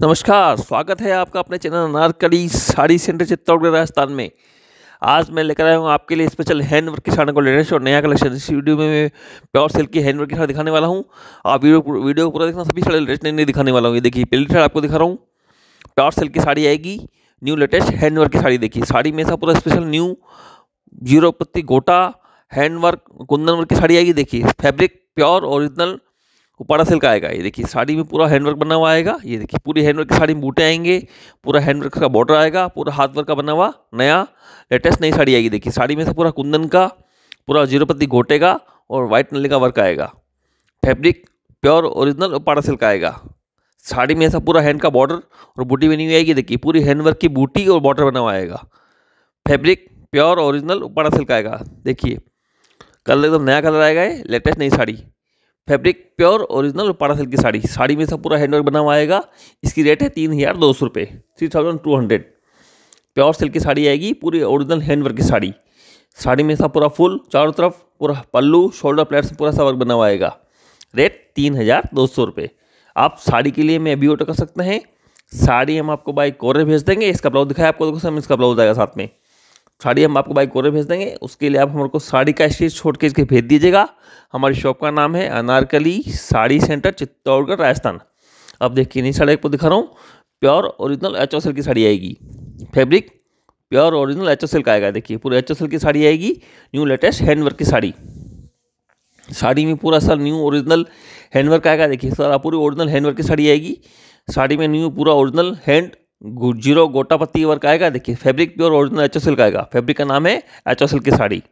नमस्कार, स्वागत है आपका अपने चैनल अनारकली साड़ी सेंटर चित्तौड़गढ़ राजस्थान में। आज मैं लेकर आया हूँ आपके लिए स्पेशल हैंड वर्क की साड़ी को लेटेस्ट और नया कलेक्शन इस वीडियो में मैं प्योर सिल्क की हैंड वर्क की साड़ी दिखाने वाला हूँ। आप वीडियो वीडियो को पूरा देखना, सभी साड़ी लेटेस्ट नहीं दिखाने वाला हूँ। ये देखिए, पहली साड़ी आपको दिखा रहा हूँ। प्योर सिल्क की साड़ी आएगी न्यू लेटेस्ट हैंड वर्क की साड़ी देखिए। साड़ी में ऐसा पूरा स्पेशल न्यू ज़ीरो पत्ती गोटा हैंड वर्क कुंदन वर्क की साड़ी आएगी। देखिए fabric pure original Uppada silk आएगा। ये देखिए, साड़ी में पूरा हैंडवर्क बना हुआ आएगा। ये देखिए, पूरी हैंडवर्क की साड़ी में बूटे आएँगे, पूरा हैंडवर्क का बॉर्डर आएगा, पूरा हाथ वर्क का बना हुआ, नया लेटेस्ट नई साड़ी आएगी। देखिए, साड़ी में से पूरा कुंदन का, पूरा ज़ीरो पत्ती गोटे का और वाइट नली का वर्क आएगा। Fabric pure original Uppada silk आएगा। साड़ी में ऐसा पूरा हैंड का बॉर्डर और बूटी बनी हुई आएगी। देखिए, पूरी हैंडवर्क की बूटी और बॉर्डर बना हुआ आएगा। Fabric pure original Uppada silk आएगा। देखिए, कलर एकदम नया कलर आएगा ये लेटेस्ट नई साड़ी। फैब्रिक प्योर ओरिजिनल पारा सिल्क की साड़ी। साड़ी में सब पूरा हैंडवर्क बना हुआ आएगा। इसकी रेट है तीन हज़ार दो सौ रुपये three thousand two hundred pure silk की साड़ी आएगी, पूरी ओरिजिनल हैंडवर्क की साड़ी। साड़ी में सब पूरा फुल, चारों तरफ़ पूरा पल्लू शोल्डर प्लेट्स पूरा सा वर्क बना हुआ आएगा। रेट तीन हज़ार दो सौ रुपये आप साड़ी के लिए मैं अभी ऑर्डर कर सकते हैं। साड़ी हम आपको बाई कोरे भेज देंगे। इसका ब्लाउज दिखाया आपको, देखो इसका ब्लाउज आएगा साथ में। साड़ी हम आपको बाइक कोरे भेज देंगे। उसके लिए आप हमारे को साड़ी का स्टेज छोड़ के इसके भेज दीजिएगा। हमारी शॉप का नाम है अनारकली साड़ी सेंटर, चित्तौड़गढ़, राजस्थान। अब देखिए नहीं साड़ी आपको दिखा रहा हूँ। प्योर ओरिजिनल एच की साड़ी आएगी। फैब्रिक, प्योर ओरिजिनल एच का आएगा। देखिए, पूरे एच की साड़ी आएगी। न्यू लेटेस्ट हैंडवर्क की साड़ी। साड़ी में पूरा सर न्यू ओरिजिनल हैंडवर्क आएगा। देखिए, सर पूरी ओरिजिनल हैंडवर्क की साड़ी आएगी। साड़ी में न्यू पूरा ओरिजिनल हैंड ज़ीरो गोटा पत्ती वर्क आएगा, देखिए, फैब्रिक प्योर ओरिजिनल एच सिल्क आएगा। फैब्रिक का नाम है एच सिल्क की साड़ी।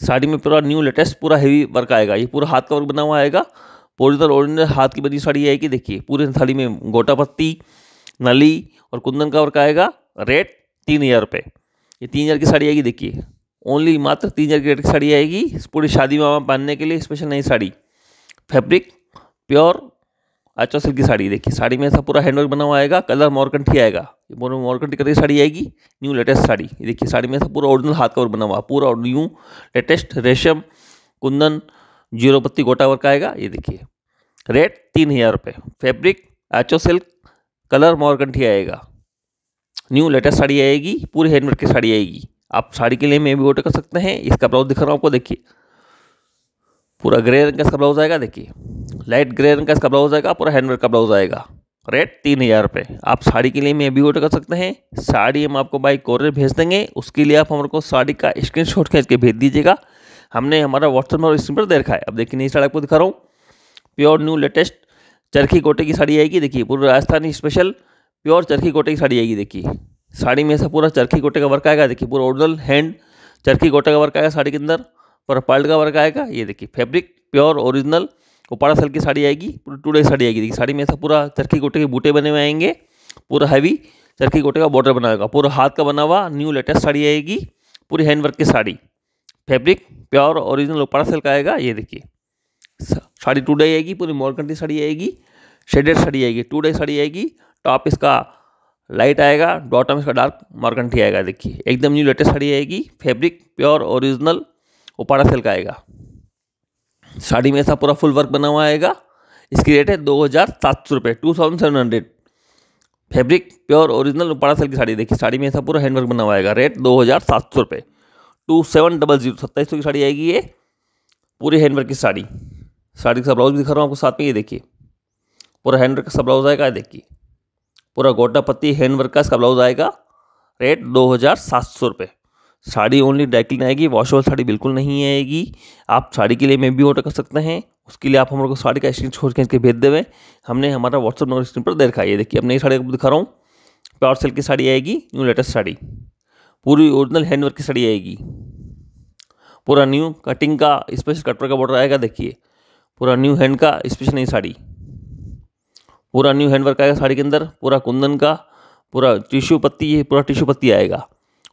साड़ी में पूरा न्यू लेटेस्ट, पूरा हेवी वर्क आएगा। ये पूरा हाथ का वर्क बना हुआ आएगा। ओरिजिनल ओरिजिनल हाथ की बनी साड़ी आएगी, देखिए, पूरी साड़ी में गोटा पत्ती नली और कुंदन का वर्क आएगा। रेट तीन हज़ार रुपये ये तीन हज़ार की साड़ी आएगी, देखिए। ओनली मात्र तीन हज़ार की रेट की साड़ी आएगी। पूरी शादी में पहनने के लिए स्पेशल नई साड़ी। फैब्रिक प्योर अच्छा सिल्क की साड़ी देखिए साड़ी में ऐसा पूरा हैंडवर्क बना हुआ आएगा, कलर मोरकंठी आएगा। ये मोरकंठी कलर की साड़ी आएगी न्यू लेटेस्ट साड़ी। ये देखिए, साड़ी में ऐसा पूरा ओरिजिनल हाथ का वर्क बना हुआ, पूरा न्यू लेटेस्ट रेशम, कुंदन, ज़ीरो पत्ती गोटा वर्क आएगा। ये देखिए रेट तीन हज़ार रुपये फैब्रिक एचो सिल्क कलर मोरकंठी आएगा। न्यू लेटेस्ट साड़ी आएगी, पूरी हैंडवर्क की साड़ी आएगी। आप साड़ी के लिए मैं भी ऑर्डर कर सकते हैं, इसका ब्लाउज दिखा रहा हूँ आपको, देखिए। पूरा ग्रे रंग का इसका ब्लाउज आएगा, देखिए। लाइट ग्रे रंग का इसका ब्लाउज आएगा, पूरा हैंडवर्क का ब्लाउज आएगा। रेट तीन हज़ार रुपये आप साड़ी के लिए मैं भी ऑर्डर कर सकते हैं। साड़ी हम आपको बाई कोरियर भेज देंगे। उसके लिए आप हमारे को साड़ी का स्क्रीन शॉट खींच के भेज दीजिएगा। हमने हमारा व्हाट्सएप नंबर स्क्रीन पर दे रखा है। अब देखिए नई साड़ी आपको दिखा रहा हूँ। प्योर न्यू लेटेस्ट चरखी कोटे की साड़ी आएगी। देखिए, पूरा राजस्थानी स्पेशल प्योर चरखी कोटे की साड़ी आएगी, देखिए। साड़ी में ऐसा पूरा चरखी कोटे का वर्क आएगा। देखिए, पूरा ओरिजिनल हैंड चरखी कोटे का वर्क आएगा साड़ी के अंदर। पूरा पल्ट का वर्क आएगा, ये देखिए फैब्रिक प्योर ओरिजिनल उपाड़ा सल की साड़ी आएगी, पूरी टू डे साड़ी आएगी। देखिए, साड़ी में ऐसा पूरा चरखी गोटे के बूटे बने हुए आएँगे, पूरा हैवी चरखी गोटे का बॉर्डर बना होगा, पूरा हाथ का बना हुआ न्यू लेटेस्ट साड़ी आएगी, पूरी हैंडवर्क की sari. Fabric pure original Uppada सल का आएगा, ये देखिए साड़ी टू डे आएगी, पूरी मोरकंटी साड़ी आएगी शेडेड साड़ी आएगी टू डे साड़ी आएगी टॉप इसका लाइट आएगा बॉटम इसका डार्क मार्कंटी आएगा, देखिए, एकदम न्यू लेटेस्ट साड़ी आएगी fabric pure original Uppada silk आएगा। साड़ी में ऐसा पूरा फुल वर्क बना हुआ आएगा। इसकी रेट है दो हज़ार सात सौ रुपये two thousand seven hundred fabric pure original Uppada silk की साड़ी, देखिए, साड़ी में ऐसा पूरा हैंडवर्क बना हुआ आएगा। रेट दो हज़ार सात सौ रुपये टू सेवन डबल ज़ीरो सत्ताईस सौ की साड़ी आएगी ये, पूरी हैंडवर्क की साड़ी। साड़ी का ब्लाउज भी दिखा रहा हूँ आपको साथ में, ये देखिए। पूरा हैंडवर्क का ब्लाउज आएगा देखिए। पूरा गोटा पत्ती हैंडवर्क का इसका ब्लाउज आएगा। रेट दो हज़ार सात सौ रुपये साड़ी ओनली डाइकिल आएगी वॉश वॉशेबल साड़ी बिल्कुल नहीं आएगी। आप साड़ी के लिए मैं भी ऑर्डर कर सकते हैं, उसके लिए आप हमारे को साड़ी का स्क्रीन छोड़ के भेज देवे। हमने हमारा व्हाट्सअप नंबर स्क्रीन पर दे रखा है देखिए, अब नई साड़ी दिखा रहा हूँ। प्योर सिल्क की साड़ी आएगी न्यू लेटेस्ट साड़ी। पूरी ओरिजिनल हैंडवर्क की साड़ी आएगी। पूरा न्यू कटिंग का स्पेशल कटवर का बॉर्डर आएगा, देखिए। पूरा न्यू हैंड का स्पेशल नई साड़ी। पूरा न्यू हैंडवर्क आएगा साड़ी के अंदर, पूरा कुंदन का, पूरा टिश्यू पत्ती पूरा टिश्यू पत्ती आएगा।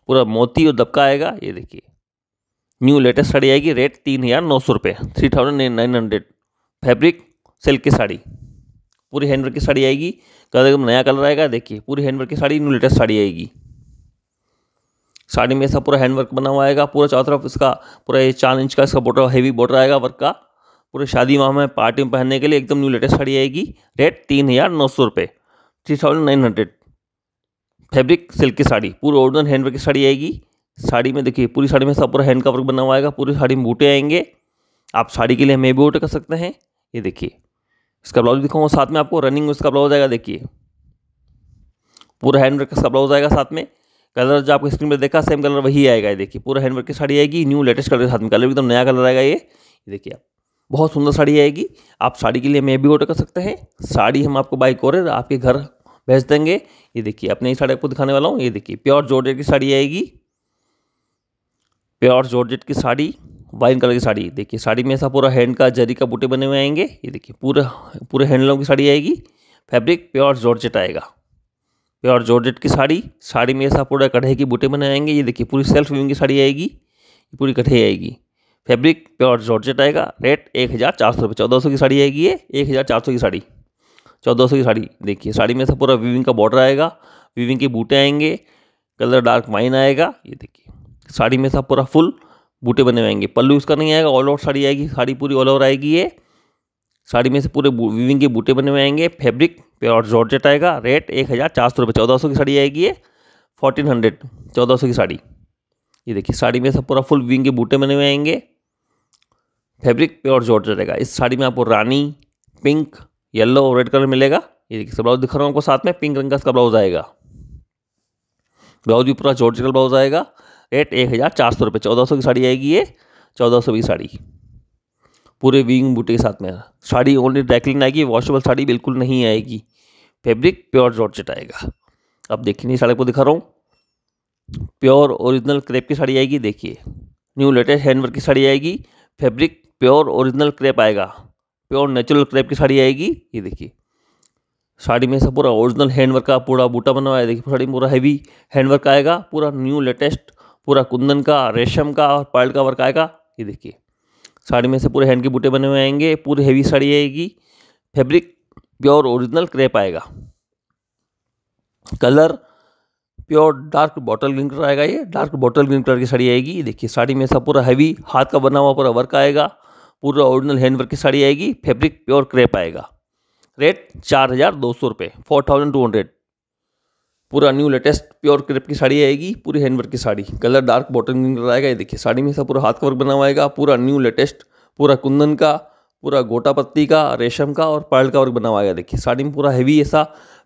पूरा मोती और दबका आएगा, ये देखिए। न्यू लेटेस्ट साड़ी आएगी रेट तीन हज़ार नौ सौ रुपये three thousand nine hundred fabric silk की साड़ी। पूरी हैंडवर्क की साड़ी आएगी कलर एकदम नया कलर आएगा, देखिए, पूरी हैंडवर्क की साड़ी न्यू लेटेस्ट साड़ी आएगी। साड़ी में ऐसा पूरा हैंडवर्क बना हुआ आएगा, पूरा चारों तरफ़ इसका, पूरा ये चार इंच का इसका बॉर्डर हैवी बॉर्डर आएगा वर्क का। पूरे शादी माह में पार्टी में पहनने के लिए एकदम न्यू लेटेस्ट साड़ी आएगी रेट तीन हज़ार नौ सौ रुपये three thousand nine hundred fabric silk की साड़ी, पूरी ओरिजिनल हैंडवर्क की साड़ी आएगी। साड़ी में देखिए, पूरी साड़ी में सब पूरा हैंड का वर्क बना हुआ आएगा, पूरी साड़ी में बूटे आएँगे। आप साड़ी के लिए हमें भी ऑर्डर कर सकते हैं। ये देखिए, इसका ब्लाउज दिखाऊँगा साथ में आपको, रनिंग उसका ब्लाउज आएगा, देखिए। पूरा हैंड वर्क का ब्लाउज आएगा साथ में। कलर जो आपको स्क्रीन पर देखा, सेम कलर वही आएगा, ये देखिए। पूरा हैंड वर्क की साड़ी आएगी, न्यू लेटेस्ट कलर के साथ में। कलर एकदम नया कलर आएगा ये। देखिए आप, बहुत सुंदर साड़ी आएगी। आप साड़ी के लिए मैं भी ऑर्डर कर सकते हैं। साड़ी हम आपको बाई कोरियर, आपके घर भेज देंगे। ये देखिए, अपने ही साड़ी आपको दिखाने वाला हूँ। ये देखिए, प्योर जॉर्जेट की साड़ी आएगी। प्योर जॉर्जेट की साड़ी, वाइन कलर की साड़ी। देखिए, साड़ी में ऐसा पूरा हैंड का जरी का बूटे बने हुए आएँगे। ये देखिए, पूरे पूरे हैंडलूम की साड़ी आएगी। फैब्रिक प्योर जॉर्जेट आएगा। प्योर जॉर्जेट की साड़ी साड़ी में ऐसा पूरा कढ़ाई की बूटे बने आएँगे। ये देखिए, पूरी सेल्फ विविंग की साड़ी आएगी। पूरी कढ़ाई आएगी। फैब्रिक प्योर जॉर्जेट आएगा। रेट एक हज़ार चार सौ रुपये, चौदह सौ की साड़ी आएगी ये। एक हज़ार चार सौ की साड़ी। चौदह सौ की साड़ी। देखिए, साड़ी में से पूरा विविंग का बॉर्डर आएगा विविंग के बूटे आएँगे कलर डार्क वाइन आएगा, ये देखिए। साड़ी में सब पूरा फुल बूटे बने हुए आएँगे। पल्लू इसका नहीं आएगा ऑल ओवर साड़ी आएगी, साड़ी पूरी ऑल ओवर आएगी ये। साड़ी में से पूरे विविंग के बूटे बने हुए आएँगे फैब्रिक प्योर जॉर्जेट आएगा रेट एक हज़ार चार सौ रुपये चौदह सौ की साड़ी आएगी ये फोर्टीन हंड्रेड चौदह सौ की साड़ी। ये देखिए, साड़ी में सब पूरा फुल विविंग के बूटे बने हुए आएँगे फैब्रिक प्योर जॉर्जेट रहेगा इस साड़ी में आपको रानी पिंक येलो और रेड कलर मिलेगा। ये देखिए सब ब्लाउज दिखा रहा हूँ आपको साथ में। पिंक रंग का इसका ब्लाउज आएगा। ब्लाउज भी पूरा जॉर्जेट ब्लाउज आएगा। रेट एक हज़ार चार सौ रुपये। चौदह सौ की साड़ी आएगी ये। चौदह सौ की साड़ी। पूरे विंग बूटे के साथ में। साड़ी ओनली ड्राइक्लिन आएगी। वॉशेबल साड़ी बिल्कुल नहीं आएगी। फैब्रिक प्योर जॉर्जेट आएगा। अब देखिए नहीं साड़ी को दिखा रहा हूँ। प्योर ओरिजिनल क्रेप की साड़ी आएगी। देखिए न्यू लेटेस्ट हैंडवर्क की साड़ी आएगी। फैब्रिक प्योर ओरिजिनल क्रेप आएगा। प्योर नेचुरल क्रेप की साड़ी आएगी। ये देखिए। साड़ी में से पूरा ओरिजिनल हैंडवर्क का, पूरा बूटा बना हुआ है। देखिए, साड़ी में पूरा हैवी हैंडवर्क आएगा, पूरा न्यू लेटेस्ट पूरा कुंदन का, रेशम का और पर्ल का वर्क आएगा। ये देखिए। साड़ी में से पूरे हैंड के बूटे बने हुए आएँगे, पूरी हैवी साड़ी आएगी। फैब्रिक प्योर ओरिजिनल क्रेप आएगा। Colour pure dark bottle green colour आएगा ये। डार्क बॉटल ग्रीन कलर की साड़ी आएगी। देखिए, साड़ी में सब पूरा हैवी हाथ का बना हुआ पूरा वर्क आएगा। पूरा ओरिजिनल हैंड वर्क की साड़ी आएगी, फैब्रिक प्योर क्रेप आएगा। रेट चार हज़ार दो सौ रुपये फोर थाउज़ेंड टू हंड्रेड। पूरा न्यू लेटेस्ट प्योर क्रेप की साड़ी आएगी, पूरी हैंडवर्क की sari. Colour dark bottom green colour आएगा, ये देखिए, साड़ी में सब पूरा हाथ का वर्क बना हुआ आएगा, पूरा न्यू लेटेस्ट, पूरा कुंदन का, पूरा गोटा पत्ती का, रेशम का और पर्ल का वर्क बना हुआ आएगा, देखिए, साड़ी में पूरा हैवी ऐसा,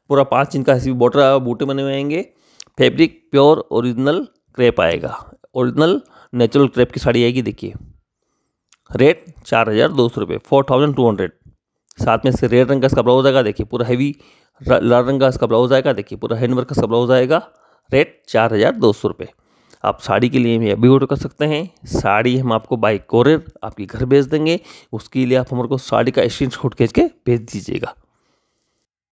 पूरा पाँच इंच का ऐसी बॉर्डर बूटे बने हुए आएँगे। फैब्रिक प्योर ओरिजिनल क्रेप आएगा, ओरिजिनल नेचुरल क्रेप की साड़ी आएगी, देखिए। रेट चार हज़ार दो सौ रुपये फोर थाउज़ेंड टू हंड्रेड साथ में इसके रेड रंग का इसका ब्लाउज आएगा, देखिए पूरा हैवी लाल रंग का इसका ब्लाउज आएगा, देखिए पूरा हैंडवर्क का ब्लाउज आएगा. रेट चार हज़ार दो सौ रुपये. आप साड़ी के लिए भी अभी ऑर्डर कर सकते हैं. साड़ी हम आपको बाई कोरियर आपके घर भेज देंगे. उसके लिए आप हमारे को साड़ी का स्क्रीन शॉट खींच के भेज दीजिएगा.